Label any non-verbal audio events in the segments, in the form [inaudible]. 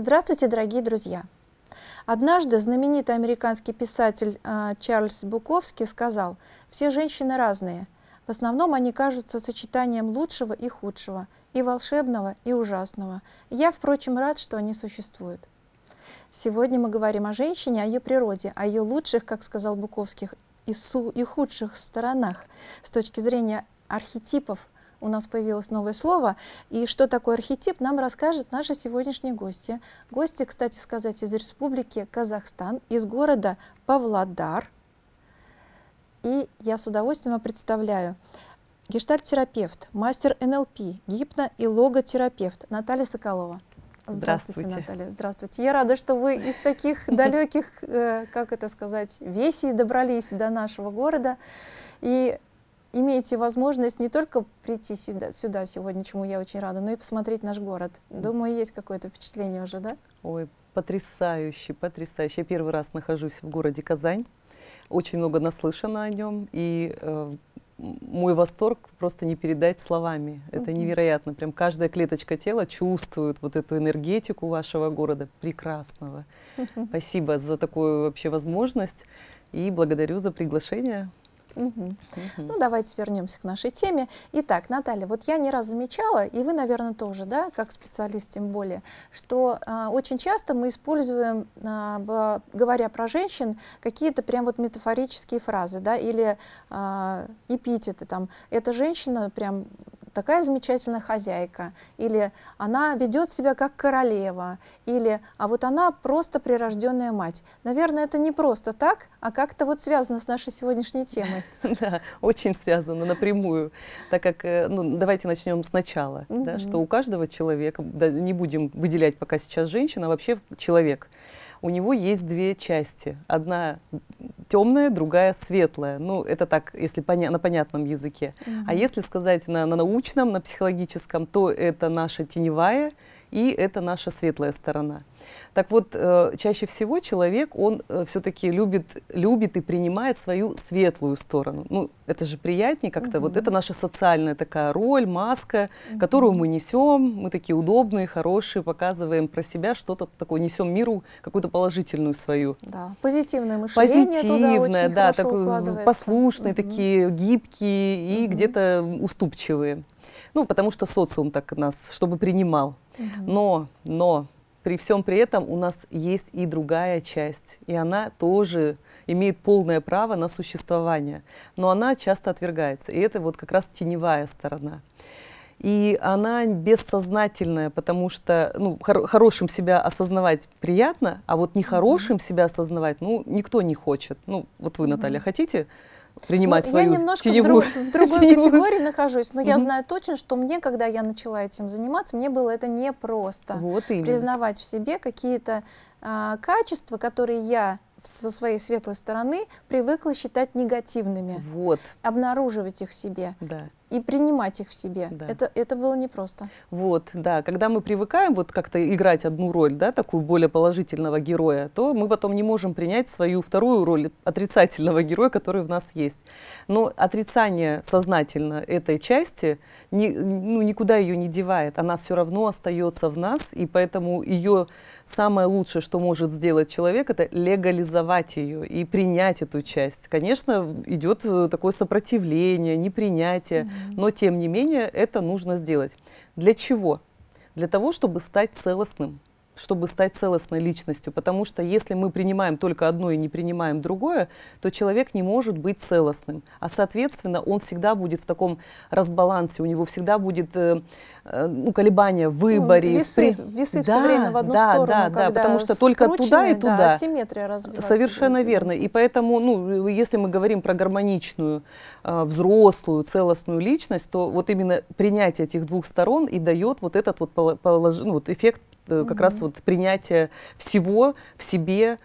Здравствуйте, дорогие друзья! Однажды знаменитый американский писатель э, Чарльз Буковский сказал, «Все женщины разные. В основном они кажутся сочетанием лучшего и худшего, и волшебного, и ужасного. Я, впрочем, рад, что они существуют». Сегодня мы говорим о женщине, о ее природе, о ее лучших, как сказал Буковский, и, су и худших сторонах с точки зрения архетипов – у нас появилось новое слово. И что такое архетип, нам расскажет наши сегодняшние гости. Гости, кстати сказать, из Республики Казахстан, из города Павлодар. И я с удовольствием представляю гештальт-терапевт, мастер НЛП, гипно- и логотерапевт Наталья Соколова. Здравствуйте, Здравствуйте, Наталья. Здравствуйте. Я рада, что вы из таких [laughs] далеких, э, как это сказать, весей добрались до нашего города. И имеете возможность не только прийти сюда, сюда сегодня, чему я очень рада, но и посмотреть наш город. Думаю, есть какое-то впечатление уже, да? Ой, потрясающе, потрясающе. Я первый раз нахожусь в городе Казань. Очень много наслышано о нем, и э, мой восторг просто не передать словами. Это невероятно. Прям каждая клеточка тела чувствует вот эту энергетику вашего города прекрасного. Спасибо за такую вообще возможность и благодарю за приглашение. Угу. Угу. Ну, давайте вернемся к нашей теме. Итак, Наталья, вот я не раз замечала, и вы, наверное, тоже, да, как специалист тем более, что а, очень часто мы используем, а, в, говоря про женщин, какие-то прям вот метафорические фразы, да, или а, эпитеты, там, эта женщина прям такая замечательная хозяйка, или она ведет себя как королева, или а вот она просто прирожденная мать. Наверное, это не просто так, а как-то вот связано с нашей сегодняшней темой. [laughs] Да, очень связано напрямую, так как, э, ну, давайте начнем сначала, да, что у каждого человека, не будем выделять пока сейчас женщина, а вообще человек – у него есть две части. Одна темная, другая светлая. Ну, это так, если поня на понятном языке. Mm -hmm. А если сказать на, на научном, на психологическом, то это наша теневая и это наша светлая сторона. Так вот, э, чаще всего человек, он э, все-таки любит, любит и принимает свою светлую сторону. Ну, это же приятнее как-то. Угу. Вот это наша социальная такая роль, маска, угу. которую мы несем. Мы такие удобные, хорошие, показываем про себя что-то такое, несем миру какую-то положительную свою. Да, позитивное мышление Позитивное, да, такой, послушные угу. такие, гибкие и угу. где-то уступчивые. Ну, потому что социум так нас, чтобы принимал. Угу. Но, но при всем при этом у нас есть и другая часть, и она тоже имеет полное право на существование, но она часто отвергается, и это вот как раз теневая сторона. И она бессознательная, потому что ну, хор хорошим себя осознавать приятно, а вот нехорошим mm -hmm. себя осознавать, ну, никто не хочет. Ну, вот вы, Наталья, mm -hmm. хотите принимать ну, свою Я немножко теневую, в, друг, в другой теневую. категории нахожусь, но я знаю точно, что мне, когда я начала этим заниматься, мне было это непросто. Вот признавать в себе какие-то а, качества, которые я со своей светлой стороны привыкла считать негативными. Вот. Обнаруживать их в себе. Да и принимать их в себе. Да. Это, это было непросто. Вот, да. Когда мы привыкаем вот как-то играть одну роль, да, такую более положительного героя, то мы потом не можем принять свою вторую роль отрицательного героя, который в нас есть. Но отрицание сознательно этой части ни, ну, никуда ее не девает. Она все равно остается в нас, и поэтому ее самое лучшее, что может сделать человек, это легализовать ее и принять эту часть. Конечно, идет э, такое сопротивление, непринятие, mm -hmm. Но тем не менее это нужно сделать. Для чего? Для того, чтобы стать целостным чтобы стать целостной личностью. Потому что если мы принимаем только одно и не принимаем другое, то человек не может быть целостным. А соответственно, он всегда будет в таком разбалансе, у него всегда будет э, ну, колебания в выборе. Ну, весы при... весы да, все время в одну да, сторону. Да, да, потому что только туда и туда. Да, асимметрия Совершенно верно. И поэтому, ну, если мы говорим про гармоничную, э, взрослую, целостную личность, то вот именно принятие этих двух сторон и дает вот этот вот, полож... ну, вот эффект Э, как раз вот принятие всего в себе,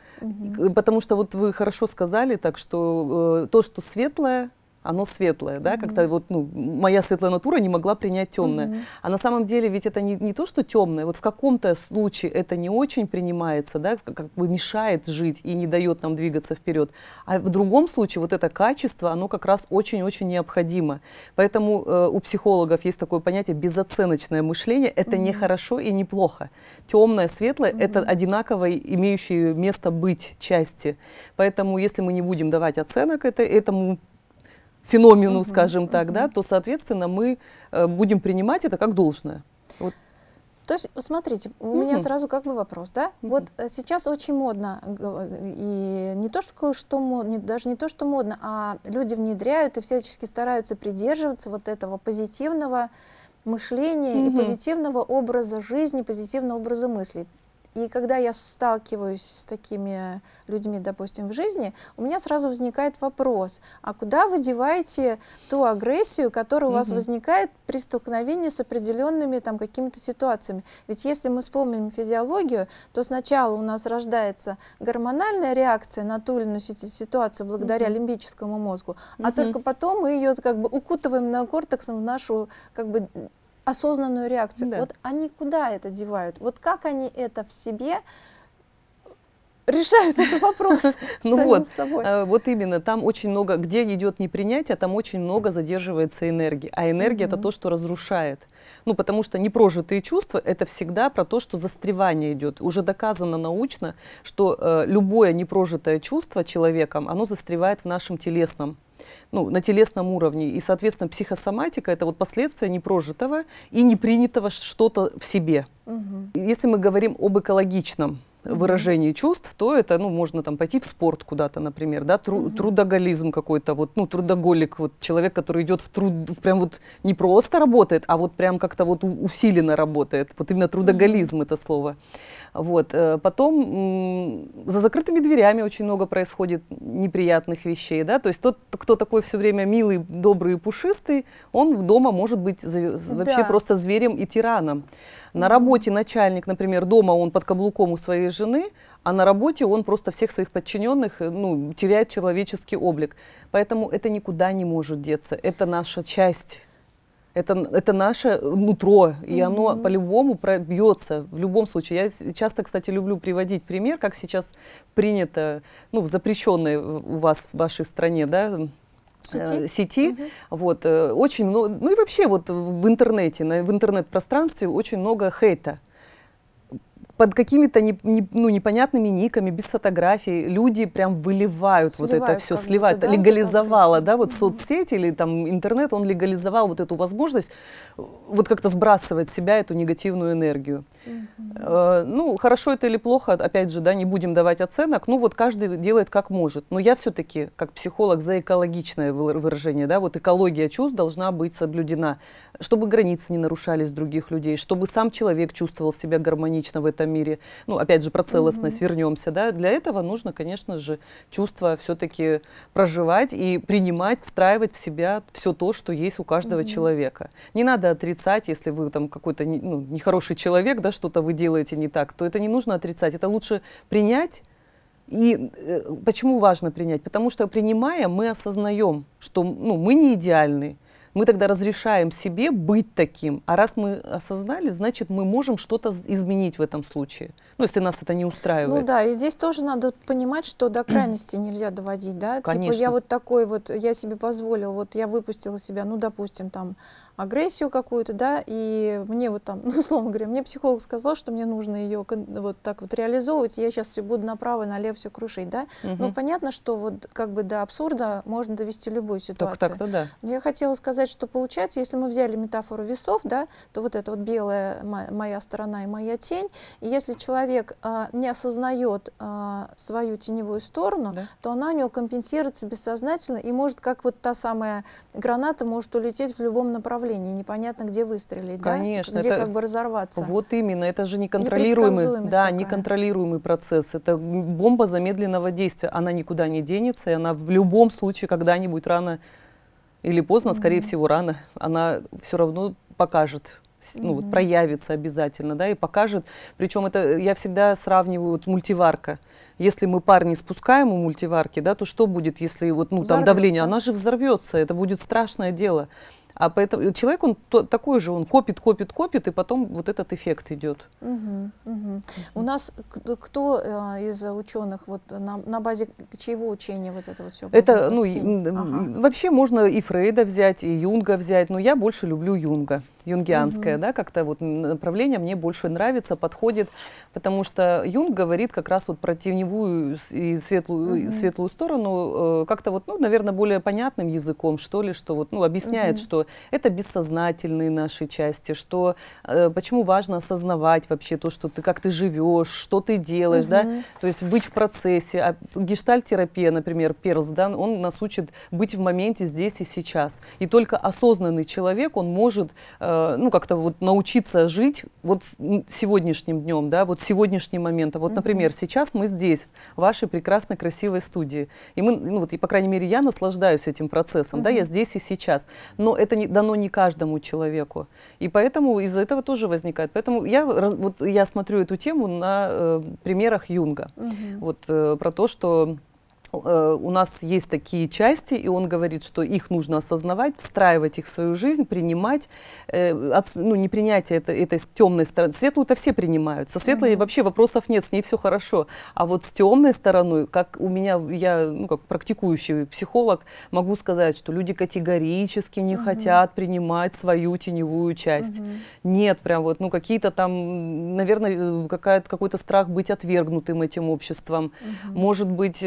потому что вот вы хорошо сказали так, что э, то, что светлое, оно светлое, да, как-то вот, ну, моя светлая натура не могла принять темное. Мгм. А на самом деле ведь это не, не то, что темное, вот в каком-то случае это не очень принимается, да, как, бы мешает жить и не дает нам двигаться вперед. А в другом случае вот это качество, оно как раз очень-очень необходимо. Поэтому э, у психологов есть такое понятие безоценочное мышление. Это не Мгм. хорошо и не плохо. Темное, светлое это Мгм. одинаково имеющие место быть части. Поэтому если мы не будем давать оценок это, этому феномену, Мгм, скажем так, да, то, соответственно, мы э, будем принимать это как должное. То есть, смотрите, у меня Мгм. сразу как бы вопрос, да? Мгм. Вот э, сейчас очень модно, г- и не то, что, что модно, даже не то, что модно, а люди внедряют и всячески стараются придерживаться вот этого позитивного мышления и Мгм. позитивного образа жизни, позитивного образа мыслей. И когда я сталкиваюсь с такими людьми, допустим, в жизни, у меня сразу возникает вопрос, а куда вы деваете ту агрессию, которая у вас Мгм. возникает при столкновении с определенными там какими-то ситуациями? Ведь если мы вспомним физиологию, то сначала у нас рождается гормональная реакция на ту или иную си- ситуацию благодаря Мгм. лимбическому мозгу, а Мгм. только потом мы ее как бы укутываем неокортексом в нашу как бы осознанную реакцию. Да. Вот они куда это девают? Вот как они это в себе решают этот вопрос [laughs] Ну самим вот, собой? Э, Вот именно, там очень много, где идет непринятие, там очень много задерживается энергии. А энергия это Мгм. то, что разрушает. Ну, потому что непрожитые чувства это всегда про то, что застревание идет. Уже доказано научно, что э, любое непрожитое чувство человеком, оно застревает в нашем телесном ну, на телесном уровне. И, соответственно, психосоматика это вот последствия непрожитого и непринятого что-то в себе. Мгм. Если мы говорим об экологичном выражении чувств, то это, ну, можно там пойти в спорт куда-то, например, да, тру- Мгм. трудоголизм какой-то, вот, ну, трудоголик, вот человек, который идет в труд, в прям вот не просто работает, а вот прям как-то вот усиленно работает, вот именно трудоголизм это слово. Вот. э, Потом за закрытыми дверями очень много происходит неприятных вещей, да, то есть тот, кто такой все время милый, добрый и пушистый, он в дома может быть вообще Да. просто зверем и тираном. На работе начальник, например, дома он под каблуком у своей жены, а на работе он просто всех своих подчиненных э, ну, теряет человеческий облик. Поэтому это никуда не может деться. Это наша часть. Это, это наше нутро, и оно по-любому пробьется. В любом случае. Я часто, кстати, люблю приводить пример, как сейчас принято, ну, в запрещенной у вас в вашей стране, да, Сети? э, сети, Мгм. вот, э, очень много, ну и вообще вот в интернете, на, в интернет-пространстве очень много хейта. Под какими-то не- не- ну, непонятными никами, без фотографий, люди прям выливают вот это Сливают все, сливают. да, Легализовала, да, вот соцсети или там интернет, он легализовал вот эту возможность вот как-то сбрасывать с себя эту негативную энергию. Мгм. Э, Ну, хорошо это или плохо, опять же, да, не будем давать оценок. Ну, вот каждый делает как может. Но я все-таки, как психолог, за экологичное вы- выражение, да, вот экология чувств должна быть соблюдена, чтобы границы не нарушались других людей, чтобы сам человек чувствовал себя гармонично в этом мире. Ну, опять же, про целостность вернемся, да. Для этого нужно, конечно же, чувства все-таки проживать и принимать, встраивать в себя все то, что есть у каждого Мгм. человека. Не надо отрицать, если вы там какой-то не- ну, нехороший человек, да, что-то вы делаете не так, то это не нужно отрицать. Это лучше принять. И э, почему важно принять? Потому что принимая, мы осознаем, что ну, мы не идеальны. Мы тогда разрешаем себе быть таким. А раз мы осознали, значит, мы можем что-то изменить в этом случае. Ну, если нас это не Ну устраивает. да, и здесь тоже надо понимать, что до крайности нельзя доводить, да? Типа Конечно. я вот такой вот, я себе позволил, вот я выпустила себя, ну, допустим, там, агрессию какую-то, да, и мне вот там, [laughs] ну, условно говоря, мне психолог сказал, что мне нужно ее вот так вот реализовывать, я сейчас все буду направо и налево все крушить, да? Мгм. Ну, понятно, что вот как бы до абсурда можно довести любую ситуацию. так-то да. Но я хотела сказать, что получается, если мы взяли метафору весов, да, то вот это вот белая мо- моя сторона и моя тень, и если человек а, не осознает а, свою теневую сторону, Да. то она у него компенсируется бессознательно и может, как вот та самая граната, может улететь в любом направлении, непонятно где выстрелить, да, Конечно, где это- как бы разорваться. Вот именно, это же неконтролируемый, да, такая. неконтролируемый процесс. Это бомба замедленного действия. Она никуда не денется, и она в любом случае когда-нибудь рано или поздно, скорее Мгм. всего рано, она все равно покажет, ну, вот Мгм. проявится обязательно, да, и покажет. Причем это я всегда сравниваю вот мультиварка. Если мы пар не спускаем у мультиварки, да, то что будет, если вот, ну, там давление? Она же взорвется, это будет страшное дело. А поэтому человек, он то, такой же, он копит, копит, копит, и потом вот этот эффект идет. Угу, угу. У нас кто э, из ученых вот на, на базе чьего учения вот это вот все? Это, ну, ага. вообще можно и Фрейда взять, и Юнга взять, но я больше люблю Юнга юнгианское, угу. да, как-то вот направление мне больше нравится, подходит, потому что Юнг говорит как раз вот про теневую и светлую, угу. светлую сторону, э, как-то вот, ну, наверное, более понятным языком, что ли, что вот, ну, объясняет, угу. что это бессознательные наши части, что э, почему важно осознавать вообще то, что ты, как ты живешь, что ты делаешь, угу. да, то есть быть в процессе. А гештальтерапия, например, Перлс, да, он нас учит быть в моменте здесь и сейчас. И только осознанный человек, он может э, ну, как-то вот научиться жить вот сегодняшним днем, да, вот сегодняшний момент. Вот, например, сейчас мы здесь, в вашей прекрасной, красивой студии. И мы, ну, вот, и, по крайней мере, я наслаждаюсь этим процессом, да, я здесь и сейчас. Но это не, дано не каждому человеку. И поэтому из-за этого тоже возникает. Поэтому я, вот, я смотрю эту тему на э, примерах Юнга. Вот э, про то, что Э, у нас есть такие части, и он говорит, что их нужно осознавать, встраивать их в свою жизнь, принимать. Э, от, ну, не принятие это, этой темной стороны. Светлую-то все принимают. Со светлой mm-hmm. вообще вопросов нет, с ней все хорошо. А вот с темной стороной, как у меня, я ну, как практикующий психолог, могу сказать, что люди категорически не mm-hmm. хотят принимать свою теневую часть. Mm-hmm. Нет, прям вот, ну, какие-то там, наверное, э, какой-то страх быть отвергнутым этим обществом. Mm-hmm. Может быть,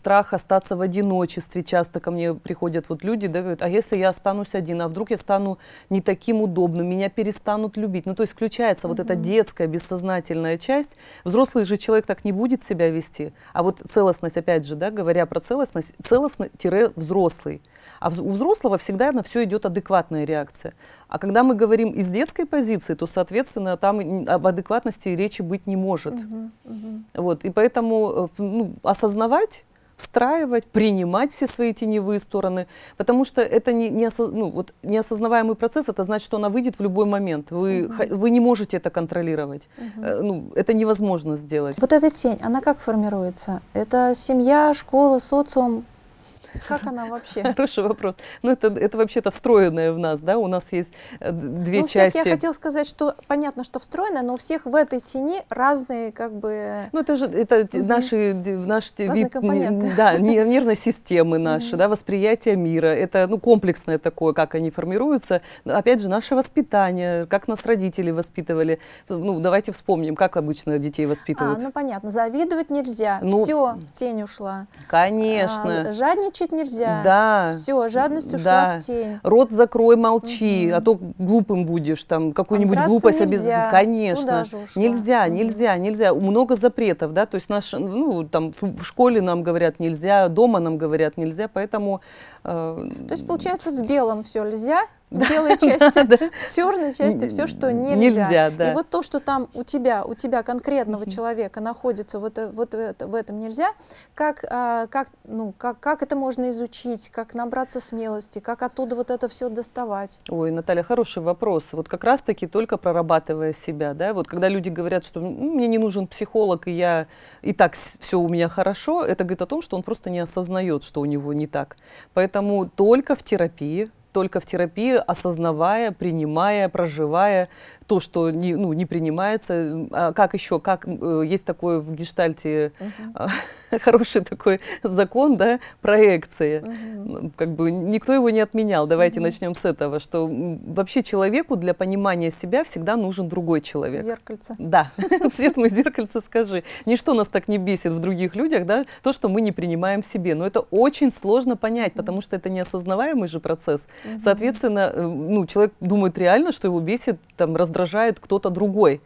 страх остаться в одиночестве. Часто ко мне приходят вот люди, да, говорят, а если я останусь один, а вдруг я стану не таким удобным, меня перестанут любить. Ну, то есть включается угу. вот эта детская, бессознательная часть. Взрослый же человек так не будет себя вести. А вот целостность, опять же, да, говоря про целостность, целостный-взрослый. А у взрослого всегда на все идет адекватная реакция. А когда мы говорим из детской позиции, то, соответственно, там об адекватности речи быть не может. Uh-huh, uh-huh. Вот, и поэтому э, ну, осознавать встраивать, принимать все свои теневые стороны, потому что это не, не, осо, ну, вот неосознаваемый процесс, это значит, что она выйдет в любой момент. Вы, угу. вы не можете это контролировать. Угу. Ну, это невозможно сделать. Вот эта тень, она как формируется? Это семья, школа, социум? Как она вообще? Хороший вопрос. Ну, это, это вообще-то встроенное в нас, да? У нас есть э, две ну, части. я хотела сказать, что понятно, что встроенное, но у всех в этой тени разные, как бы... Ну, это же это угу. наши, наш вид, да, [laughs] нервной системы наши, да, восприятие мира. Это, ну, комплексное такое, как они формируются. Опять же, наше воспитание, как нас родители воспитывали. Ну, давайте вспомним, как обычно детей воспитывают. А, ну, понятно. Завидовать нельзя. Ну, Все, в тень ушла. Конечно. А, жадничать жадничать нельзя. Да. Все, жадность ушла да. в тень. Рот закрой, молчи, угу. а то глупым будешь, там какую-нибудь глупость обязательно. Конечно. Нельзя, нельзя, нельзя. Много запретов, да, то есть наш, ну, там в школе нам говорят нельзя, дома нам говорят нельзя, поэтому... Э, то есть, получается, в белом все нельзя, в белой [laughs] части, в черной части все, что нельзя. Нельзя, да. И вот то, что там у тебя, у тебя конкретного человека находится вот, э, вот в этом нельзя, как, а, как, ну, как, как это можно изучить, как набраться смелости, как оттуда вот это все доставать? Ой, Наталья, хороший вопрос. Вот как раз-таки только прорабатывая себя, да, вот когда люди говорят, что ну, мне не нужен психолог, и я и так все у меня хорошо, это говорит о том, что он просто не осознает, что у него не так. Поэтому только в терапии, только в терапии, осознавая, принимая, проживая то, что не, ну, не принимается. А как еще, как э, есть такой в гештальте uh-huh. [laughs] хороший такой закон, да, проекции. Uh-huh. Как бы никто его не отменял. Давайте uh-huh. начнем с этого, что вообще человеку для понимания себя всегда нужен другой человек. Зеркальце. Да, [laughs] цвет мой зеркальце скажи. Ничто нас так не бесит в других людях, да, то, что мы не принимаем себе. Но это очень сложно понять, потому что это неосознаваемый же процесс. Соответственно, э, ну, человек думает реально, что его бесит там раздражает кто-то другой.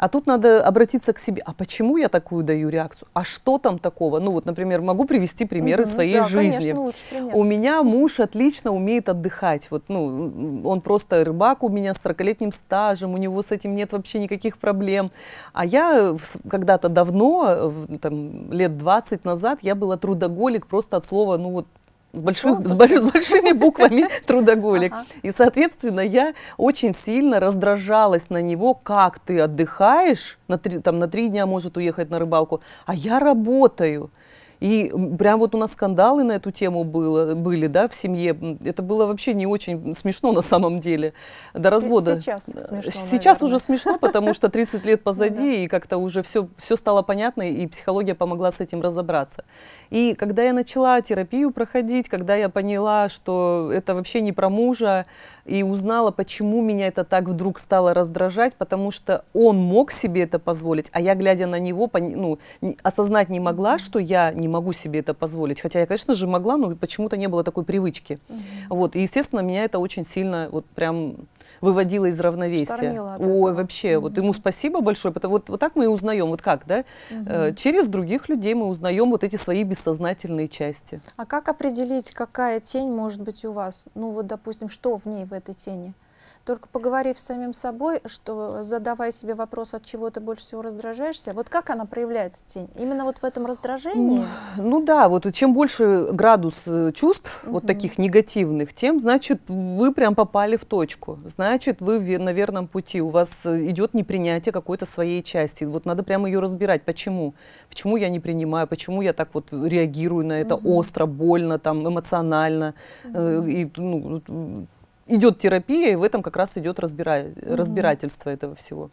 А тут надо обратиться к себе. А почему я такую даю реакцию? А что там такого? Ну вот, например, могу привести примеры угу, своей да, жизни. Конечно, у меня муж отлично умеет отдыхать. Вот, ну, он просто рыбак у меня с 40-летним стажем, у него с этим нет вообще никаких проблем. А я когда-то давно, там, лет 20 назад, я была трудоголик просто от слова, ну вот с, большим, с, больш- с большими буквами [laughs] трудоголик. Ага. И, соответственно, я очень сильно раздражалась на него, как ты отдыхаешь, на три, там, на три дня может уехать на рыбалку, а я работаю. И прям вот у нас скандалы на эту тему было, были, да, в семье. Это было вообще не очень смешно на самом деле. До развода. сейчас смешно, Сейчас наверное. уже смешно, потому что 30 лет [laughs] Ну позади, и как-то уже все, все стало понятно, и психология помогла с этим разобраться. И когда я начала терапию проходить, когда я поняла, что это вообще не про мужа, и узнала, почему меня это так вдруг стало раздражать, потому что он мог себе это позволить, а я, глядя на него, ну, осознать не могла, что я не могу себе это позволить. Хотя я, конечно же, могла, но почему-то не было такой привычки. Мгм. Вот, и, естественно, меня это очень сильно вот прям выводило из равновесия. Ой, вообще, вот ему спасибо большое, потому вот, вот так мы и узнаем, вот как, да? Мгм. Через других людей мы узнаем вот эти свои бессознательные части. А как определить, какая тень может быть у вас? Ну вот, допустим, что в ней, в этой тени? Только поговорив с самим собой, что задавая себе вопрос, от чего ты больше всего раздражаешься, вот как она проявляется, тень? Именно вот в этом раздражении? Ну да, вот чем больше градус э, чувств, вот Мгм. таких негативных, тем, значит, вы прям попали в точку. Значит, вы на верном пути. У вас э, идет непринятие какой-то своей части. Вот надо прямо ее разбирать. Почему? Почему я не принимаю? Почему я так вот реагирую на это Мгм. остро, больно, там, эмоционально? Мгм. И, ну, вот, идет терапия, и в этом как раз идет разбира- разбирательство этого всего.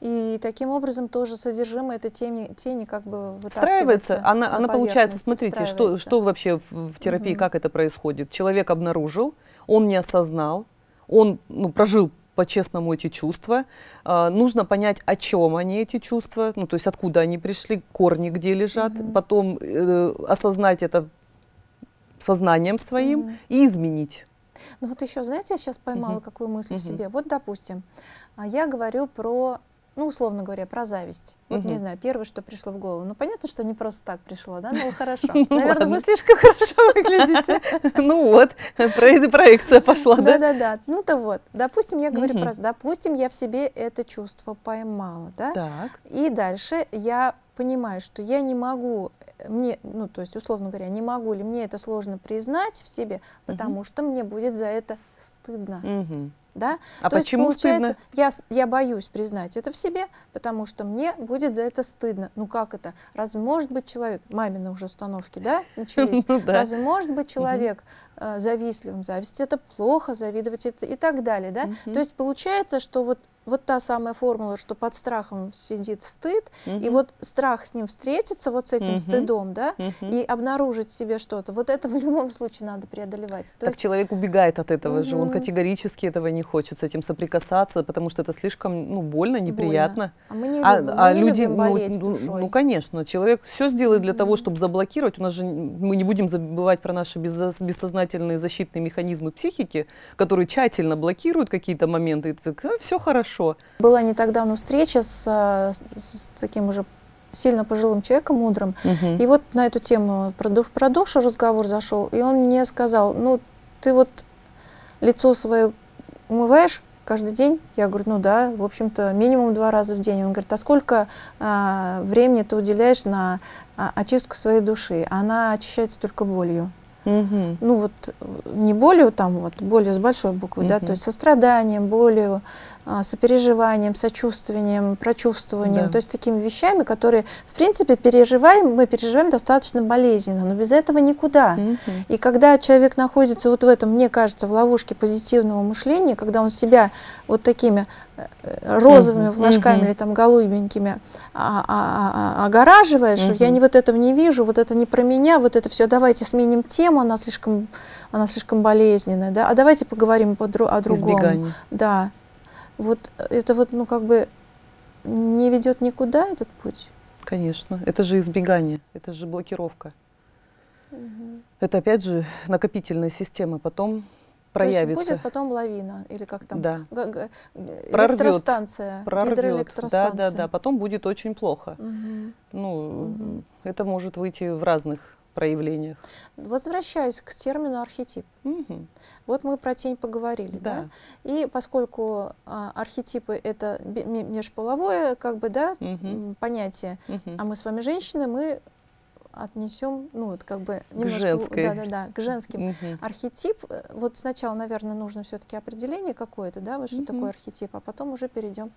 И таким образом тоже содержимое этой тени, тени как бы Встраивается, она, на она получается, смотрите, что, что вообще в, в терапии, Мгм. как это происходит. Человек обнаружил, он не осознал, он ну, прожил по-честному эти чувства. А, нужно понять, о чем они, эти чувства, ну, то есть откуда они пришли, корни где лежат. Мгм. Потом э, осознать это сознанием своим Мгм. и изменить. Ну вот еще, знаете, я сейчас поймала Мгм. какую мысль в Мгм. себе. Вот, допустим, а, я говорю про, ну, условно говоря, про зависть. Вот, не Мгм. знаю, первое, что пришло в голову. Ну, понятно, что не просто так пришло, да? Ну, хорошо. [laughs] Ну, Наверное, вы слишком хорошо выглядите. [laughs] Ну вот, про- проекция пошла, да? Да-да-да. Ну-то вот. Допустим, я говорю про... Допустим, я в себе это чувство поймала, да? Так. И дальше я понимаю, что я не могу, мне, ну, то есть, условно говоря, не могу ли мне это сложно признать в себе, потому что мне будет за это стыдно, Мгм. да? А То есть, почему получается, стыдно? Я, я боюсь признать это в себе, потому что мне будет за это стыдно. Ну как это? Разве может быть человек, мамины уже установки, да, [laughs] начались? Ну да. Разве может быть человек э, завистливым? Зависть это плохо, завидовать это и так далее, да? То есть получается, что вот, вот та самая формула, что под страхом сидит стыд, и Мгм. вот страх с ним встретиться, вот с этим Мгм. стыдом, да, Мгм. и обнаружить в себе что-то, вот это в любом случае надо преодолевать. То так есть, человек убегает от этого же, он категорически этого не хочет, с этим соприкасаться, потому что это слишком ну, больно, неприятно. а мы не А, любим, а мы не люди, любим ну, болеть ну, душой. ну, конечно, человек все сделает для того, Мгм. чтобы заблокировать. У нас же мы не будем забывать про наши бессознательные защитные механизмы психики, которые тщательно блокируют какие-то моменты. И так, все хорошо. Была не так давно встреча с, а, с- с таким уже сильно пожилым человеком, мудрым, Мгм. и вот на эту тему про, душ- про душу разговор зашел, и он мне сказал, ну, ты вот лицо свое умываешь каждый день? Я говорю, ну да, в общем-то, минимум два раза в день. Он говорит, а сколько а, времени ты уделяешь на а, очистку своей души? Она очищается только болью. Мгм. Ну вот э, не болью там вот, болью с большой буквы, да, Мгм. то есть состраданием, болью, сопереживанием, сочувствованием, прочувствованием, Да. то есть такими вещами, которые, в принципе, переживаем, мы переживаем достаточно болезненно, но без этого никуда. Мгм. И когда человек находится вот в этом, мне кажется, в ловушке позитивного мышления, когда он себя вот такими э, розовыми Мгм, флажками мгм. или там голубенькими а- а- а- огораживаешь, что я не вот этого не вижу, вот это не про меня, вот это все, давайте сменим тему, она слишком, она слишком болезненная, да, а давайте поговорим по о другом. Избегание. Да, вот это вот, ну как бы не ведет никуда этот путь. Конечно. Это же избегание, это же блокировка. Это опять же накопительная система. Потом То есть проявится. будет потом лавина или как там Да. г- Прорвет, электростанция, Прорвет. Да, гидроэлектростанция. да, да. Потом будет очень плохо. Мгм. Ну, Мгм. это может выйти в разных проявлениях. Возвращаясь к термину архетип. Мгм. Вот мы про тень поговорили, да? Да. И поскольку а, архетипы это межполовое, как бы, да, м, понятие, Мгм. а мы с вами женщины, мы отнесем, ну вот как бы к женской. да, да, да, к женским. Мгм. Архетип, э, вот сначала, наверное, нужно все-таки определение какое-то, да, вот что Мгм. такое архетип, а потом уже перейдем.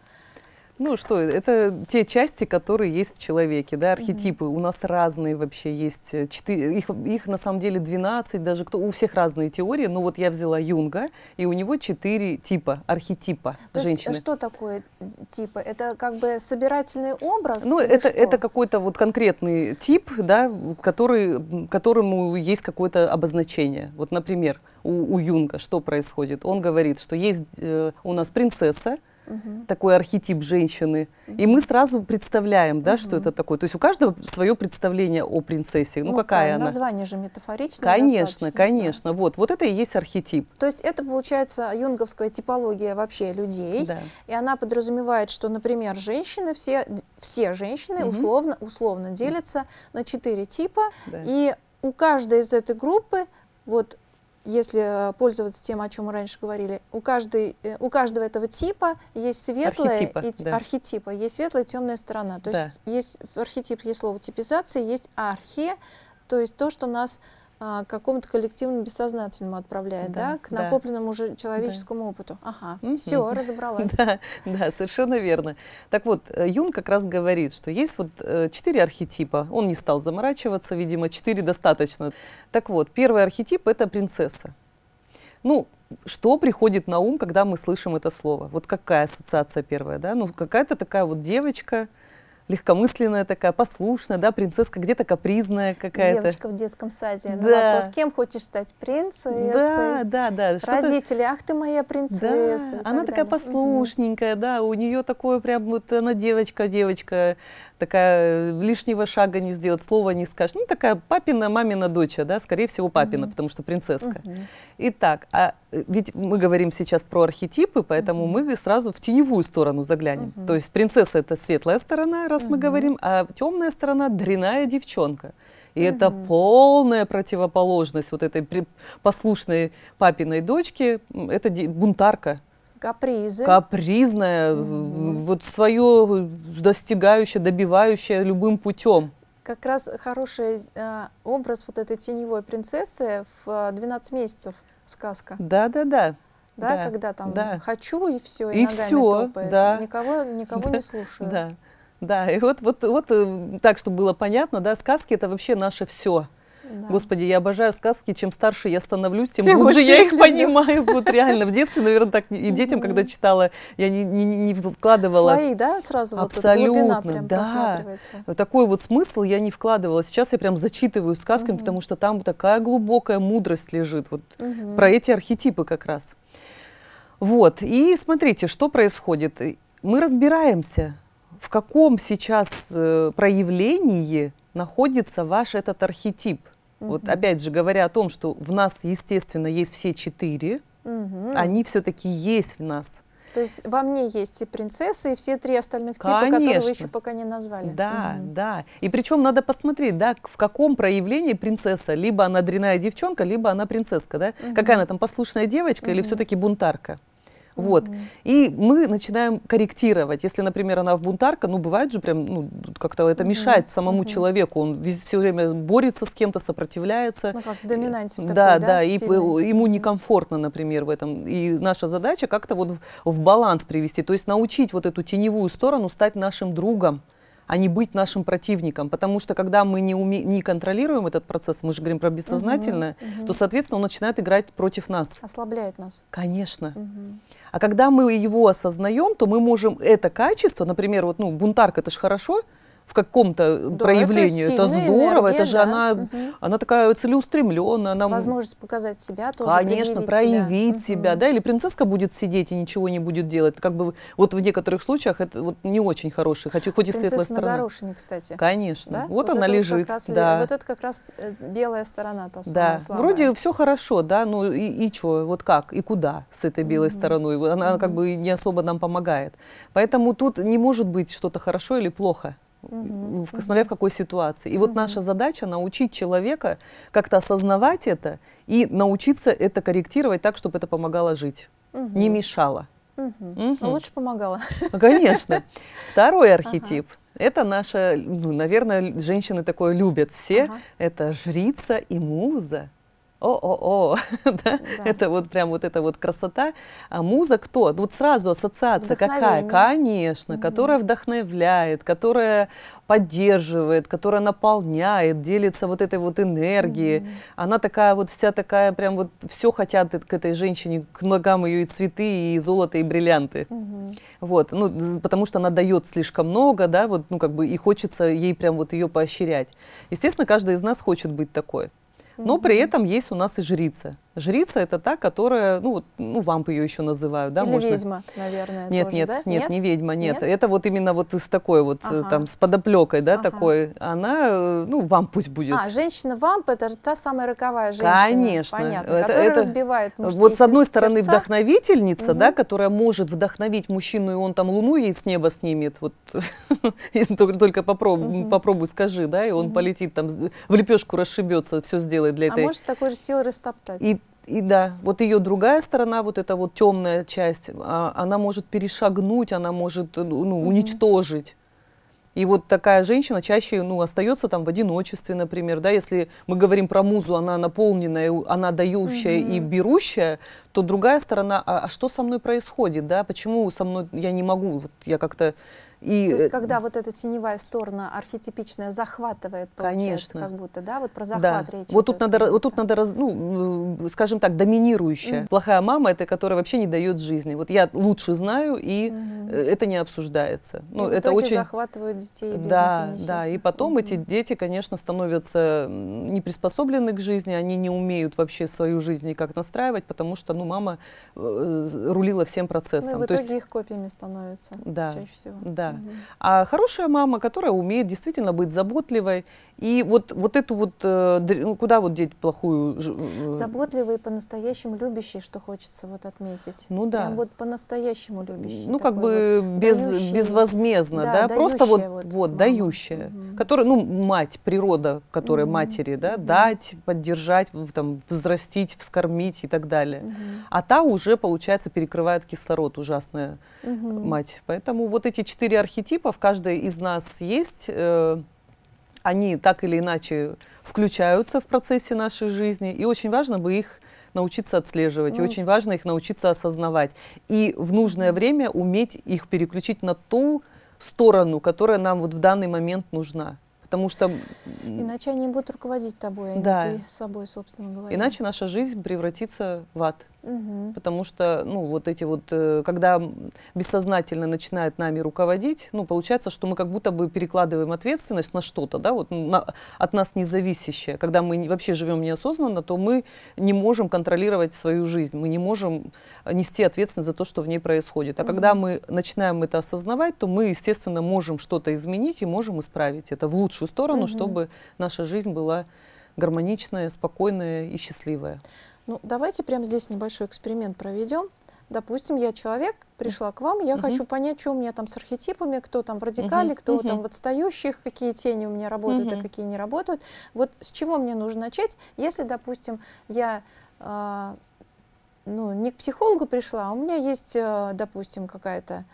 Ну что, это те части, которые есть в человеке, да, архетипы. У нас разные вообще есть, э, четыре, их, их на самом деле 12, даже кто, у всех разные теории, но вот я взяла Юнга, и у него четыре типа, архетипа То есть, женщины. э, что такое э, типы? Это как бы собирательный образ? Ну, это, что? это какой-то вот конкретный тип, да, который, которому есть какое-то обозначение. Вот, например, у, у Юнга что происходит? Он говорит, что есть э, у нас принцесса, Мгм. такой архетип женщины, и мы сразу представляем, да, что Мгм. это такое. То есть у каждого свое представление о принцессе. Ну, какая правильно, она? Название же метафоричное. Конечно, достаточно, да. конечно. Вот, вот это и есть архетип. То есть это получается юнговская типология вообще людей, Да. и она подразумевает, что, например, женщины все все женщины Мгм. условно условно делятся на четыре типа, да. и у каждой из этой группы вот если э, пользоваться тем, о чем мы раньше говорили, у, каждой, э, у каждого этого типа есть светлая Архетипа, и да. архетипа, есть светлая и темная сторона. То Да. есть есть в архетип есть слово типизация, есть архе, то есть то, что нас а, к какому-то коллективному бессознательному отправляет, да, Да, к да. накопленному уже человеческому опыту. Ага, Мгм. все, разобралась. [laughs] Да, да, совершенно верно. Так вот, э, Юн как раз говорит, что есть вот э, четыре архетипа. Он не стал заморачиваться, видимо, четыре достаточно. Так вот, первый архетип — это принцесса. Ну, что приходит на ум, когда мы слышим это слово? Вот какая ассоциация первая, да? Ну, какая-то такая вот девочка, легкомысленная такая, послушная, да, принцесска, где-то капризная какая-то. Девочка в детском саде. На Да. вопрос, кем хочешь стать? Принцессой. Да, да, да. Родители, ах ты моя принцесса. Да, она так такая далее. Послушненькая, да, у нее такое прям вот она девочка, девочка, такая э, лишнего шага не сделает, слова не скажет. Ну, такая папина, мамина дочь, да, скорее всего папина, Мгм. потому что принцесска. Мгм. Итак, а э, ведь мы говорим сейчас про архетипы, поэтому Мгм. мы сразу в теневую сторону заглянем. Мгм. То есть принцесса это светлая сторона, раз мы Мгм. говорим, а темная сторона дряная девчонка. И это Мгм. полная противоположность вот этой послушной папиной дочки. М, Это бунтарка, Капризы. капризная, Мгм. вот свое достигающая, добивающая любым путем. Как раз хороший э, образ вот этой теневой принцессы в э, 12 месяцев сказка. Да, да, да. Да, да, когда там да. хочу и все, и, И ногами всё, топает. да. Никого, никого Да, не слушаю. Да, да. И вот, вот, вот э, так, чтобы было понятно, да, сказки это вообще наше все. Да. Господи, я обожаю сказки. Чем старше я становлюсь, тем, Тем больше я их люблю. понимаю. Вот реально. В детстве, наверное, так и детям, когда читала, я не, не, не вкладывала Слои, да, сразу вот эта глубина Абсолютно, прям да. просматривается. такой вот смысл я не вкладывала. Сейчас я прям зачитываю сказками, Мгм. потому что там такая глубокая мудрость лежит. Вот Мгм. про эти архетипы как раз. Вот, и смотрите, что происходит. Мы разбираемся, в каком сейчас э, проявлении находится ваш этот архетип. Вот Мгм. опять же, говоря о том, что в нас, естественно, есть все четыре, Мгм. они все-таки есть в нас. То есть во мне есть и принцессы, и все три остальных типа, которые вы Конечно. еще пока не назвали. Да, Мгм. да. И причем надо посмотреть, да, в каком проявлении принцесса. Либо она дряная девчонка, либо она принцесска, да? Мгм. Какая она там, послушная девочка или Мгм. все-таки бунтарка? Вот. Мгм. И мы начинаем корректировать. Если, например, она в бунтарка, ну, бывает же прям, ну, как-то это Мгм, мешает самому мгм. человеку. Он все время борется с кем-то, сопротивляется. Ну как в доминанте такой, да, да, да, и сильный? ему некомфортно, например, в этом. И наша задача как-то вот в, в баланс привести, то есть научить вот эту теневую сторону стать нашим другом, а не быть нашим противником. Потому что когда мы не, уме- не контролируем этот процесс, мы же говорим про бессознательное, Мгм, то, мгм. соответственно, он начинает играть против нас. Ослабляет нас. Конечно. Мгм. А когда мы его осознаем, то мы можем это качество, например, вот, ну, бунтарка, это же хорошо в каком-то Да, проявлении, это это, здорово, энергия, это же да. она, Мгм. она такая целеустремленная, она Возможность показать себя тоже. Конечно, проявить себя. себя, Мгм. да, или принцесска будет сидеть и ничего не будет делать. Как бы вот в некоторых случаях это вот не очень хороший, хоть, хоть и светлая Принцесса на сторона. горошине, кстати. Конечно. Да? Вот, она это лежит, как раз, да. Вот это как раз э, белая сторона та да, слабая. вроде все хорошо, да, ну и, и что, вот как, и куда с этой белой Мгм. стороной? Вот Она как Мгм. бы не особо нам помогает. Поэтому тут не может быть что-то хорошо или плохо. Мгм. в- смотря в какой ситуации. И вот наша задача научить человека как-то осознавать это и научиться это корректировать так, чтобы это помогало жить, Мгм. не мешало. Мгм. Мгм. Ну, лучше помогала. Конечно. [laughs] Второй архетип Это наша, ну, наверное, женщины такое любят все. Ага. Это жрица и муза. О-о-о, [laughs] да? Да. это вот прям вот эта вот красота. А муза кто? Вот сразу ассоциация какая? Конечно, Мгм. которая вдохновляет, которая поддерживает, которая наполняет, делится вот этой вот энергией. Мгм. Она такая вот вся такая, прям вот все хотят к этой женщине, к ногам ее и цветы, и золото, и бриллианты. Мгм. Вот, ну, потому что она дает слишком много, да, вот, ну, как бы, и хочется ей прям вот ее поощрять. Естественно, каждый из нас хочет быть такой. Но при этом есть у нас и жрица. Жрица это та, которая, ну, ну вампы ее еще называют, да, Или можно. ведьма, наверное, Нет, тоже, нет, да? нет, не ведьма, нет. Нет? Это вот именно вот из такой вот, э, Ага. там, с подоплекой, да, Ага. такой. Она, э, ну, вам пусть будет. А, женщина-вамп это та самая роковая женщина. Конечно. Понятно, Это- которая это- разбивает Вот с одной стороны сердца. вдохновительница, да, Мгм. которая может вдохновить мужчину, и он там луну ей с неба снимет. Вот [laughs] только, только попроб- Мгм. попробуй скажи, да, и он полетит там в лепешку расшибется, все сделает для А этой. может с такой же силой растоптать. И и да, вот ее другая сторона, вот эта вот темная часть, а, она может перешагнуть, она может э, ну, уничтожить. И вот такая женщина чаще ну, остается там в одиночестве, например. Да? Если мы говорим про музу, она наполненная, она дающая и Мгм. берущая, то другая сторона, а, а что со мной происходит? Да? Почему со мной я не могу? Вот я как-то... И, То есть, э, когда вот эта теневая сторона архетипичная захватывает, получается, Конечно. как будто, да, вот про Да. захват речь Вот тут надо, вот тут надо, раз- ну, э, скажем так, доминирующая. Мгм. Плохая мама это, которая вообще не дает жизни. Вот я лучше знаю, и э, это не обсуждается. И Ну, это очень. захватывают детей Да, и да, и потом эти Мгм. дети, конечно, становятся не приспособлены к жизни, они не умеют вообще свою жизнь никак настраивать, потому что, ну, мама рулила всем Ну, и процессом. в То итоге есть, их копиями становятся да, чаще всего. да. Мгм. А хорошая мама, которая умеет действительно быть заботливой, и вот, вот эту вот, э, ну, куда вот деть плохую... э, Заботливый и по-настоящему любящий, что хочется вот отметить. Ну да. Прям вот по-настоящему любящий. Ну, как бы вот без, дающий. безвозмездно, Да, да, просто вот, вот вот, мама. дающая, Мгм. которая, ну, мать, природа, которая Мгм. матери, да, Мгм. дать, поддержать, там, взрастить, вскормить и так далее. Мгм. А та уже, получается, перекрывает кислород, ужасная Мгм. мать. Поэтому вот эти четыре архетипа в каждой из нас есть. э, они так или иначе включаются в процессе нашей жизни, и очень важно бы их научиться отслеживать, и Ну. очень важно их научиться осознавать. И в нужное время уметь их переключить на ту сторону, которая нам вот в данный момент нужна. Потому что Иначе они будут руководить тобой, а Да. не ты собой, собственно говоря. иначе наша жизнь превратится в ад. Мгм. Потому что, ну, вот эти вот, э, когда бессознательно начинает нами руководить, ну, получается, что мы как будто бы перекладываем ответственность на что-то, да, вот на- от нас независящее. Когда мы вообще живем неосознанно, то мы не можем контролировать свою жизнь, мы не можем э, нести ответственность за то, что в ней происходит. А когда Мгм. мы начинаем это осознавать, то мы, естественно, можем что-то изменить и можем исправить это в лучшую сторону, Мгм. чтобы наша жизнь была гармоничная, спокойная и счастливая. Ну, давайте прямо здесь небольшой эксперимент проведем. Допустим, я человек, пришла к вам, я Мгм. хочу понять, что у меня там с архетипами, кто там в радикале, Мгм, кто там мгм. в отстающих, какие тени у меня работают, Мгм. а какие не работают. Вот с чего мне нужно начать, если, допустим, я а, ну, не к психологу пришла, а у меня есть, э, допустим, какая-то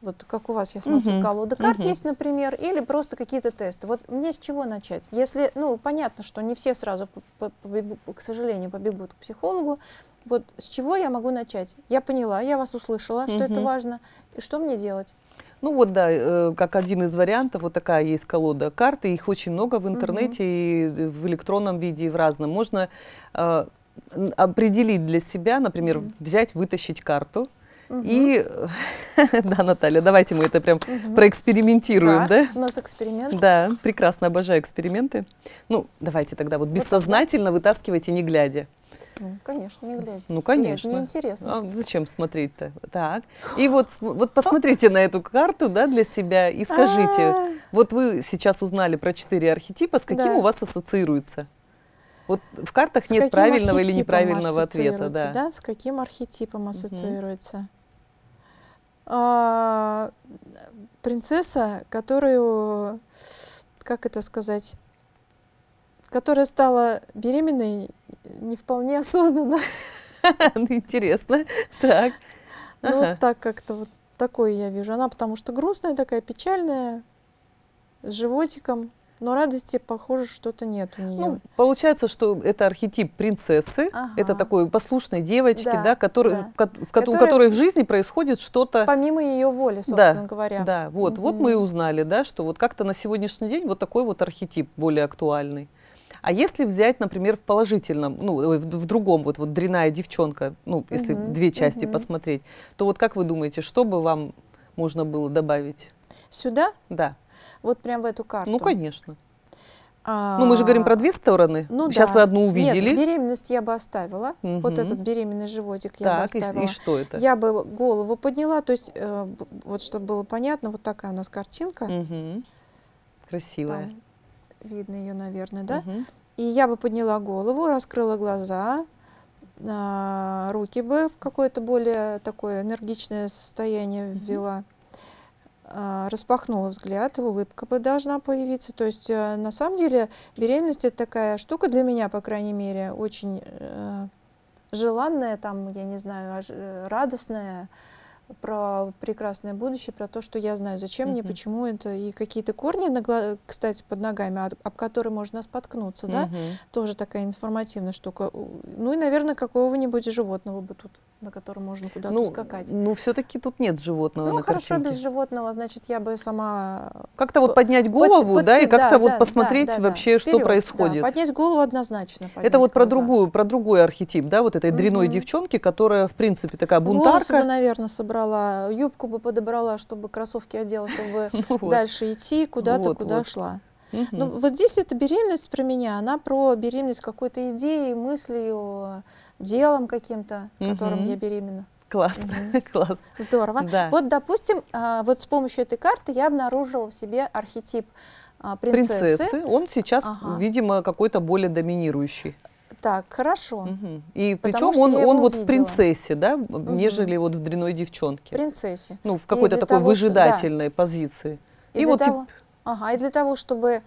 вот как у вас, я смотрю, Мгм, колода карт мгм. есть, например, или просто какие-то тесты. Вот мне с чего начать? Если, ну, понятно, что не все сразу, побегу- к сожалению, побегут к психологу. Вот с чего я могу начать? Я поняла, я вас услышала, что это Мгм. важно. И что мне делать? Ну вот да, э, как один из вариантов, вот такая есть колода карт, их очень много в интернете, и в электронном виде, и в разном. Можно э, определить для себя, например, Мгм. взять, вытащить карту, И, [laughs] да, Наталья, давайте мы это прям проэкспериментируем, да? У нас эксперимент. Да, прекрасно, обожаю эксперименты. Ну, давайте тогда вот бессознательно вытаскивайте, не глядя. Ну, конечно, не глядя. Ну, Нет, конечно. неинтересно. А зачем смотреть-то? Так. И вот, вот посмотрите на эту карту да, для себя и скажите, А, вот вы сейчас узнали про четыре архетипа, с каким Да. у вас ассоциируется? Вот в картах с нет правильного или неправильного ответа. ассоциируется, Да. С каким архетипом ассоциируется? А, принцесса, которую, как это сказать, которая стала беременной не вполне осознанно. [laughs] Интересно. Так. Ну, вот так как-то вот такое я вижу. Она потому что грустная такая, печальная. с животиком, но радости, похоже, что-то нет у нее. Ну, получается, что это архетип принцессы, Ага. это такой послушной девочки, Да, да, который, да. ко- в ко- у которой в жизни происходит что-то. Помимо ее воли, собственно говоря. Да, вот, вот Мгм. мы и узнали, да, что вот как-то на сегодняшний день вот такой вот архетип более актуальный. А если взять, например, в положительном, ну, в, в другом, вот, вот дрянная девчонка, ну, если Мгм, две части мгм. посмотреть, то вот как вы думаете, что бы вам можно было добавить? Сюда, Да, вот прям в эту карту. ну, конечно. А, Ну, мы же говорим про две стороны. Ну Сейчас да. вы одну увидели. Нет, беременность я бы оставила. Вот Мгм. этот беременный животик я так, бы и, оставила. и что это? Я бы голову подняла, то есть, э, вот чтобы было понятно, вот такая у нас картинка. Мгм. Красивая. Там видно ее, наверное, да? Мгм. И я бы подняла голову, раскрыла глаза, а, руки бы в какое-то более такое энергичное состояние ввела, а, распахнула взгляд, улыбка бы должна появиться. То есть, э, на самом деле, беременность это такая штука для меня, по крайней мере, очень э, желанная, там, я не знаю, э, радостная, про прекрасное будущее, про то, что я знаю, зачем мне, Мгм. почему это, и какие-то корни, на гла- кстати, под ногами, об, об которые можно споткнуться, да, Мгм. тоже такая информативная штука. Ну и, наверное, какого-нибудь животного бы тут, на котором можно куда-то Ну, скакать. ну все-таки тут нет животного Ну, на хорошо, картинке. без животного, значит, я бы сама... Как-то вот По- поднять голову, Подти- да, и как-то да, вот да, посмотреть да, да, вообще, что Вперед, да, происходит. поднять голову однозначно. Это поднять вот про другую, про другой архетип, да, вот этой дряной Мгм. девчонки, которая, в принципе, такая Волосы бы, бунтарка. наверное, собрала, юбку бы подобрала, чтобы кроссовки одела, чтобы [laughs] Ну вот. дальше идти куда-то, Вот, куда вот. шла. Мгм. Ну, вот здесь эта беременность про меня, она про беременность какой-то идеей, мыслью, делом каким-то, которым Мгм. я беременна. Классно, Мгм. [laughs] класс. Здорово. Да. Вот, допустим, а, вот с помощью этой карты я обнаружила в себе архетип а, принцессы. Принцессы. Он сейчас, Ага. видимо, какой-то более доминирующий. Так, хорошо. Мгм. И причем он, он вот в принцессе, да, нежели вот в дряной девчонке. Принцессе. Ну, в И какой-то такой того, что- да. выжидательной позиции. И, И вот того, ага, и для того, чтобы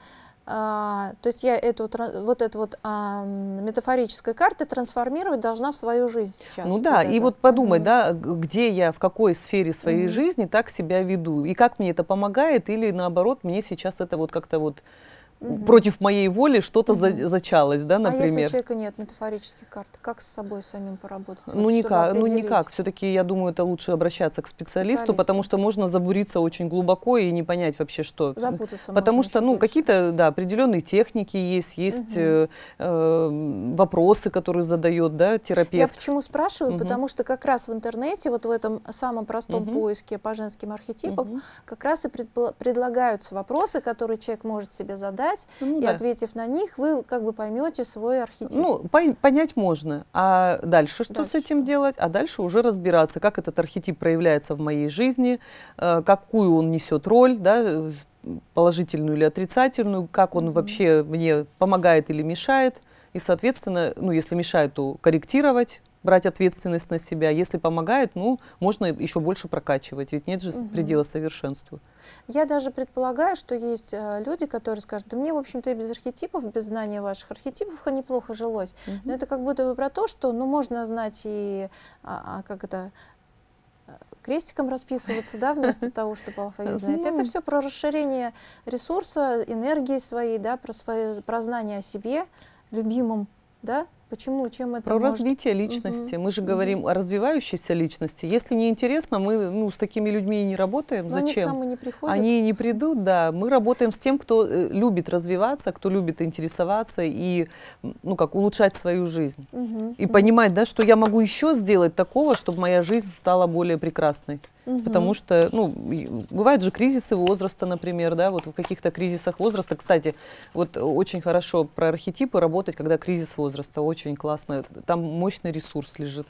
а, то есть я эту, вот эту вот а, м, метафорической карты трансформировать должна в свою жизнь сейчас. Ну да, и это. вот подумай, Мгм. да, где я, в какой сфере своей Мгм. жизни так себя веду, и как мне это помогает, или наоборот, мне сейчас это вот как-то вот Мгм. против моей воли что-то за- Мгм. зачалось, да, А если у например. человека нет метафорических карт, как с собой самим поработать? Ну вот, никак, ну никак. Все-таки я думаю, это лучше обращаться к специалисту, Специалисту. потому что можно забуриться очень глубоко и не понять вообще, что. Запутаться Потому что, ну, какие-то, да, определенные техники есть, есть Мгм. э, э, вопросы, которые задает, да, Я терапевт. почему спрашиваю? Мгм. Потому что как раз в интернете, вот в этом самом простом Мгм. поиске по женским архетипам, Мгм. как раз и предпо- предлагаются вопросы, которые человек может себе задать, Ну и да. ответив на них, вы как бы поймете свой архетип. Ну, пон- понять можно. А дальше что с Дальше этим что? делать? А дальше уже разбираться, как этот архетип проявляется в моей жизни, э, какую он несет роль, да, э, положительную или отрицательную, как он Мгм. вообще мне помогает или мешает. И, соответственно, ну, если мешает, то корректировать, брать ответственность на себя. Если помогает, ну, можно еще больше прокачивать, ведь нет же Мгм. предела совершенству. Я даже предполагаю, что есть э, люди, которые скажут, да мне, в общем-то, и без архетипов, без знания ваших архетипов неплохо жилось. Но это как будто бы про то, что, ну, можно знать и, а, а, как это, э, крестиком расписываться, да, вместо [laughs] того, чтобы алфавит знать. Это Ну. все про расширение ресурса, энергии своей, да, про, свое, про знание о себе, любимом, да, почему, чем это Про может- развитие личности. Мы же говорим о развивающейся личности. Если не интересно, мы ну, с такими людьми и не работаем. Но они к Зачем? нам и не приходят. Они не придут, да. Мы работаем с тем, кто э, любит развиваться, кто любит интересоваться и, ну, как улучшать свою жизнь. Мгм, И мгм, понимать, да, что я могу еще сделать такого, чтобы моя жизнь стала более прекрасной. Мгм. Потому что, ну, бывают же кризисы возраста, например, да, вот в каких-то кризисах возраста. Кстати, вот очень хорошо про архетипы работать, когда кризис возраста, очень классно. Там мощный ресурс лежит.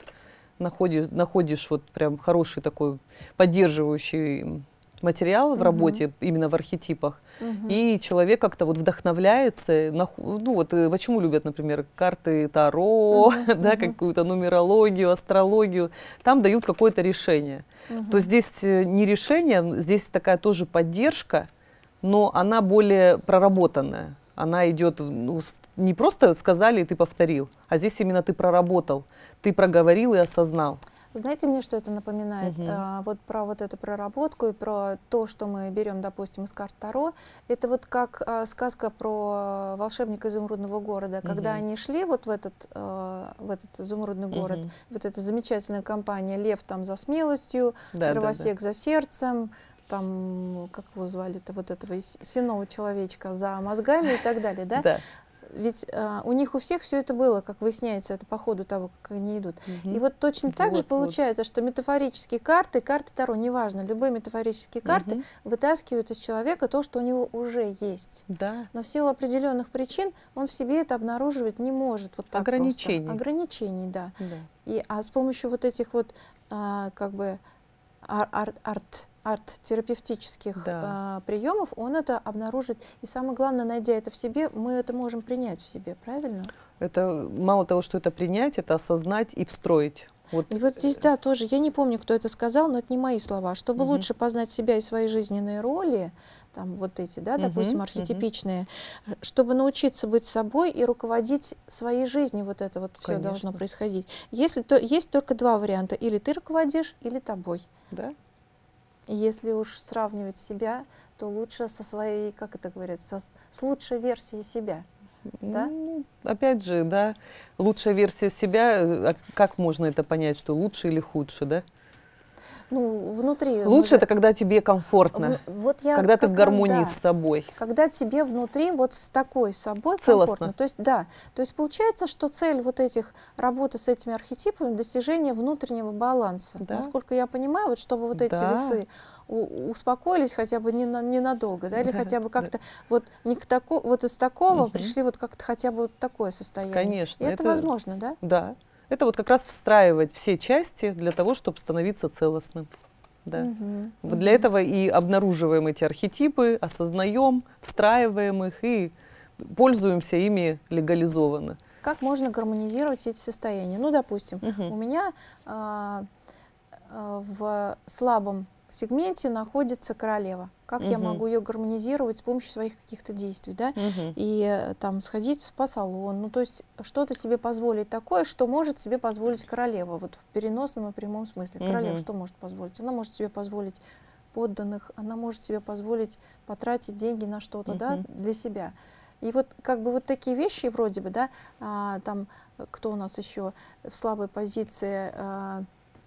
Находишь, находишь вот прям хороший такой поддерживающий материал в Мгм. работе, именно в архетипах. Мгм. И человек как-то вот вдохновляется. нах- Ну вот э, почему любят, например, карты Таро, Мгм, [laughs] да, какую-то нумерологию, астрологию. Там дают какое-то решение. Мгм. То здесь э, не решение, здесь такая тоже поддержка, но она более проработанная. Она идет ну, не просто сказали и ты повторил, а здесь именно ты проработал, ты проговорил и осознал. Знаете, мне что это напоминает? Мгм. А, вот про вот эту проработку и про то, что мы берем, допустим, из карт Таро. Это вот как а, сказка про волшебника изумрудного города. Когда Мгм. они шли вот в этот, а, в этот изумрудный город, Мгм. вот эта замечательная компания, Лев там за смелостью, Да, да, да. Дровосек за сердцем, там, как его звали-то, вот этого с- сенного человечка за мозгами и так далее, да? [laughs] Да. Ведь а, у них у всех все это было, как выясняется, это по ходу того, как они идут. Мгм. И вот точно так же Вот, вот. получается, что метафорические карты, карты Таро, неважно, любые метафорические карты Мгм. вытаскивают из человека то, что у него уже есть. Да. Но в силу определенных причин он в себе это обнаруживать не может. Вот так Ограничений. Просто. Ограничений, да. да. И, а с помощью вот этих вот а, как бы ар- арт, арт-терапевтических Да. а, приемов, он это обнаружит. И самое главное, найдя это в себе, мы это можем принять в себе, правильно? Это мало того, что это принять, это осознать и встроить. Вот И вот здесь, да, тоже, я не помню, кто это сказал, но это не мои слова. Чтобы Мгм. лучше познать себя и свои жизненные роли, там вот эти, да, Мгм, допустим, архетипичные, э, чтобы научиться быть собой и руководить своей жизнью, вот это вот все должно происходить. Если то, есть только два варианта, или ты руководишь, или тобой. да. И если уж сравнивать себя, то лучше со своей, как это говорят, со, с лучшей версией себя. Да? Ну, опять же, да, лучшая версия себя, э, а как можно это понять, что лучше или худше, да? Ну, внутри. Лучше это когда тебе комфортно, в- вот я когда ты в раз, гармонии да. с собой. когда тебе внутри вот с такой собой Целостно. комфортно. То есть, да, то есть получается, что цель вот этих работы с этими архетипами достижение внутреннего баланса. Да. Насколько я понимаю, вот чтобы вот эти Да. весы успокоились хотя бы не на- ненадолго, да, или Да, хотя бы да. как-то вот не к тако, вот из такого Мгм. пришли вот как-то хотя бы вот такое состояние. Конечно. И это, возможно, да? Да. Это вот как раз встраивать все части для того, чтобы становиться целостным. Да. Мгм. Вот для Мгм. этого и обнаруживаем эти архетипы, осознаем, встраиваем их и пользуемся ими легализованно. Как можно гармонизировать эти состояния? Ну, допустим, Мгм. У меня а, а, в слабом сегменте находится королева. Как я Мгм. могу ее гармонизировать с помощью своих каких-то действий, да? Мгм. И там сходить в спа-салон, ну то есть что-то себе позволить такое, что может себе позволить королева, вот в переносном и прямом смысле. Королева Мгм. что может позволить? Она может себе позволить подданных, она может себе позволить потратить деньги на что-то, да, Мгм. для себя. И вот как бы вот такие вещи вроде бы, да, а, там кто у нас еще в слабой позиции, а,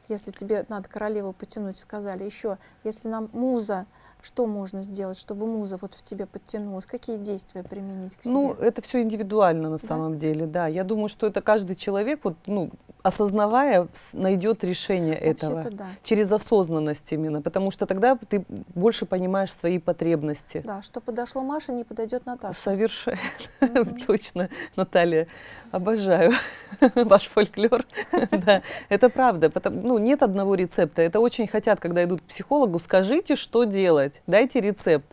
если тебе надо королеву потянуть, сказали еще, если нам муза, что можно сделать, чтобы муза вот в тебе подтянулась, какие действия применить к себе? Ну, это все индивидуально на Да? самом деле, да. Я думаю, что это каждый человек, вот, ну, осознавая, найдет решение этого. Да. Через осознанность именно, потому что тогда ты больше понимаешь свои потребности. Да, что подошло Маше, не подойдет Наташе. Совершенно Мгм. [laughs] точно, Наталья. Обожаю [laughs] ваш фольклор. [laughs] Да, это правда. Потому, ну, нет одного рецепта. Это очень хотят, когда идут к психологу, скажите, что делать, дайте рецепт.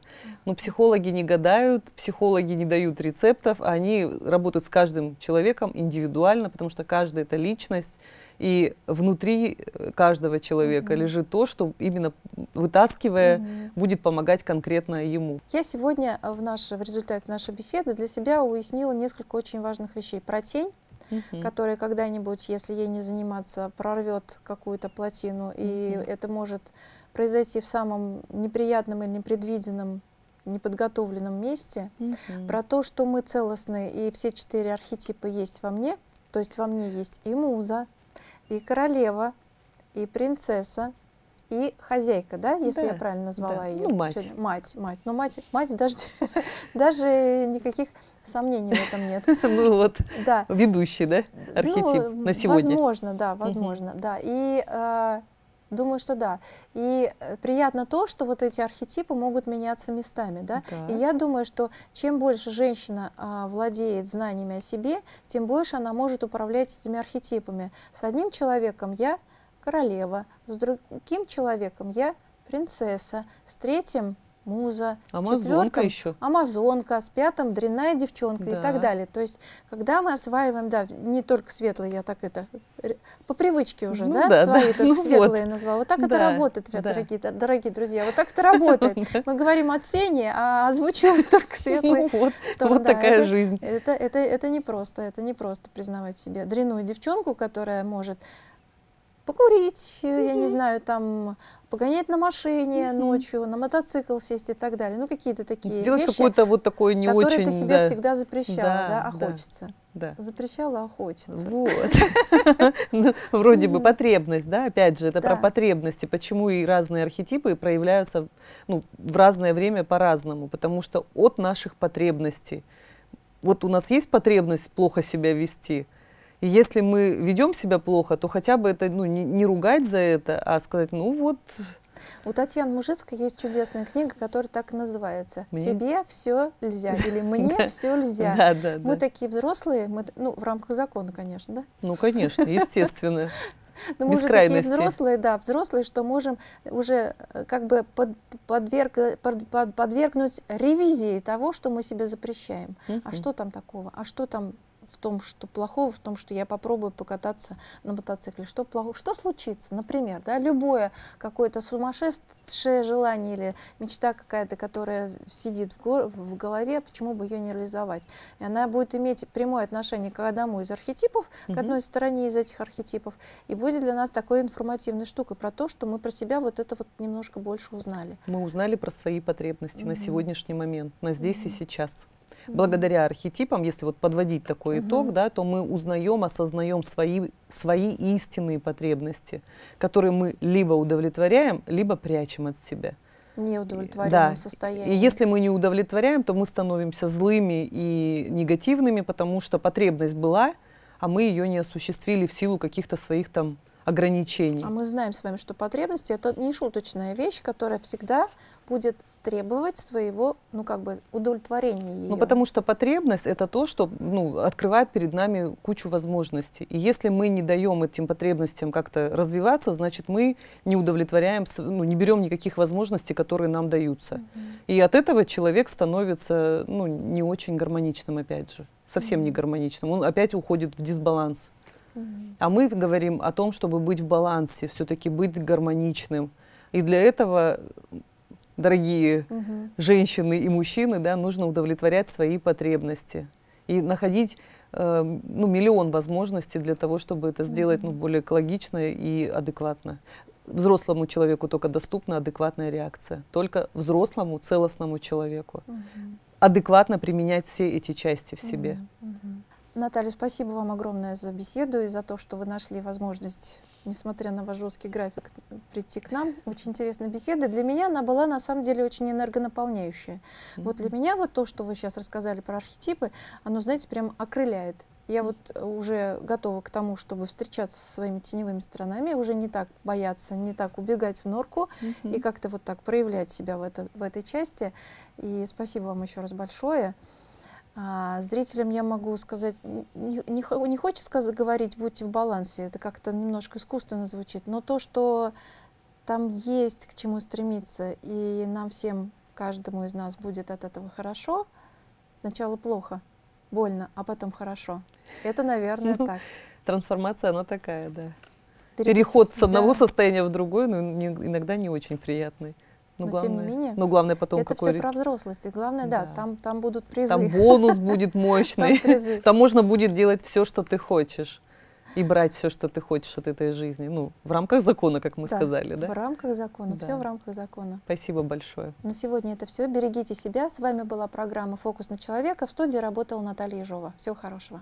Но психологи не гадают, психологи не дают рецептов, они работают с каждым человеком индивидуально, потому что каждый это личность, и внутри э, каждого человека Мгм. лежит то, что именно вытаскивая, Мгм. будет помогать конкретно ему. Я сегодня в, наше, в результате нашей беседы для себя уяснила несколько очень важных вещей. Про тень, Мгм. которая когда-нибудь, если ей не заниматься, прорвет какую-то плотину, и это может произойти в самом неприятном или непредвиденном, неподготовленном месте. Мгм. Про то, что мы целостны, и все четыре архетипа есть во мне, то есть во мне есть и муза, и королева, и принцесса, и хозяйка, да, если я Да, правильно назвала да. ее. Ну, мать. Мать, мать. Ну, мать, мать даже, [laughs] даже никаких сомнений в этом нет. [laughs] Ну вот, Да. ведущий, да, архетип Ну, на сегодня. Возможно, да, возможно, да. И э, думаю, что да. И э, приятно то, что вот эти архетипы могут меняться местами, да. И я думаю, что чем больше женщина а, владеет знаниями о себе, тем больше она может управлять этими архетипами. С одним человеком я королева, с другим человеком я принцесса, с третьим муза, с Амазонка четвертым еще. Амазонка, с пятым дрянная девчонка и Да. так далее. То есть, когда мы осваиваем, да, не только светлые, я так это по привычке уже, Ну да, да, свои да, только ну вот. светлые назвала. Вот так это Да, работает, да. дорогие, дорогие друзья. Вот так это работает. [laughs] Мы говорим о цене, а озвучиваем [laughs] только светлые. Ну вот, вот Да, такая это- жизнь. Это, это, это не просто, это не просто признавать себе дряную девчонку, которая может покурить, э, я не знаю, там погонять на машине ночью, на мотоцикл сесть и так далее. Ну, какие-то такие Сделать вещи, какое-то вот такое не которые очень... ты себе да, всегда запрещала, Да, да, а да. хочется. да. Запрещала, а хочется. Вот. [laughs] Ну, Вроде бы потребность, да, опять же, это про потребности, почему и разные архетипы проявляются ну, в разное время по-разному, потому что от наших потребностей. Вот у нас есть потребность плохо себя вести, и если мы ведем себя плохо, то хотя бы это ну, не, не ругать за это, а сказать, ну вот, У Татьяны Мужицкой есть чудесная книга, которая так и называется. Мне? Тебе все нельзя или [laughs] мне все нельзя. да, да, Мы да. такие взрослые, мы, ну, в рамках закона, конечно, да? Ну, конечно, естественно. [laughs] Но мы уже такие взрослые, да, взрослые, что можем уже э, как бы под- подверг- под- под- подвергнуть ревизии того, что мы себе запрещаем. А Мгм. что там такого? А что там в том, что плохого, в том, что я попробую покататься на мотоцикле? Что плохого? Что случится? Например, да, любое какое-то сумасшедшее желание или мечта какая-то, которая сидит в, гор- в голове, почему бы ее не реализовать? И она будет иметь прямое отношение к одному из архетипов, к Мгм. одной стороне из этих архетипов, и будет для нас такой информативной штукой про то, что мы про себя вот это вот немножко больше узнали. Мы узнали про свои потребности на Мгм. сегодняшний момент, на здесь и Мгм. сейчас. Благодаря архетипам, если вот подводить такой Мгм. итог, да, то мы узнаем, осознаем свои, свои истинные потребности, которые мы либо удовлетворяем, либо прячем от себя. Неудовлетворенном Да. состоянии. И если мы не удовлетворяем, то мы становимся злыми и негативными, потому что потребность была, а мы ее не осуществили в силу каких-то своих там ограничений. А мы знаем с вами, что потребности это не шуточная вещь, которая всегда будет требовать своего, ну как бы удовлетворения ее. Ну, потому что потребность это то, что ну, открывает перед нами кучу возможностей. И если мы не даем этим потребностям как-то развиваться, значит, мы не удовлетворяем, ну, не берем никаких возможностей, которые нам даются. И от этого человек становится ну, не очень гармоничным, опять же. Совсем не Мгм. гармоничным. Он опять уходит в дисбаланс. А мы говорим о том, чтобы быть в балансе, все-таки быть гармоничным. И для этого, дорогие Мгм. женщины и мужчины, да, нужно удовлетворять свои потребности и находить э, ну, миллион возможностей для того, чтобы это сделать ну, более экологично и адекватно. Взрослому человеку только доступна адекватная реакция. Только взрослому, целостному человеку. Мгм. Адекватно применять все эти части в себе. Мгм. Мгм. Наталья, спасибо вам огромное за беседу и за то, что вы нашли возможность, несмотря на ваш жесткий график, прийти к нам. Очень интересная беседа. Для меня она была на самом деле очень энергонаполняющая. Вот для меня вот то, что вы сейчас рассказали про архетипы, оно, знаете, прям окрыляет. Я вот уже готова к тому, чтобы встречаться со своими теневыми сторонами, уже не так бояться, не так убегать в норку Мгм. и как-то вот так проявлять себя в, это, в этой части. И спасибо вам еще раз большое. А, зрителям я могу сказать, не, не, не хочется сказ- говорить, будьте в балансе, это как-то немножко искусственно звучит, но то, что там есть к чему стремиться, и нам всем, каждому из нас будет от этого хорошо, сначала плохо, больно, а потом хорошо. Это, наверное, Ну, так. Трансформация, она такая, да. Переход с одного состояния в другое, но не- иногда не очень приятный. Но, Но тем не главное, менее, но главное потом это какой все про взрослость. И главное, да, Да. там, там будут призы. Там бонус [laughs] будет Там мощный. призы. Там можно будет делать все, что ты хочешь. И брать все, что ты хочешь от этой жизни. Ну, в рамках закона, как мы Да, сказали, В да? рамках закона. Все Да. в рамках закона. Спасибо большое. На сегодня это все. Берегите себя. С вами была программа «Фокус на человека». В студии работала Наталья Ежова. Всего хорошего.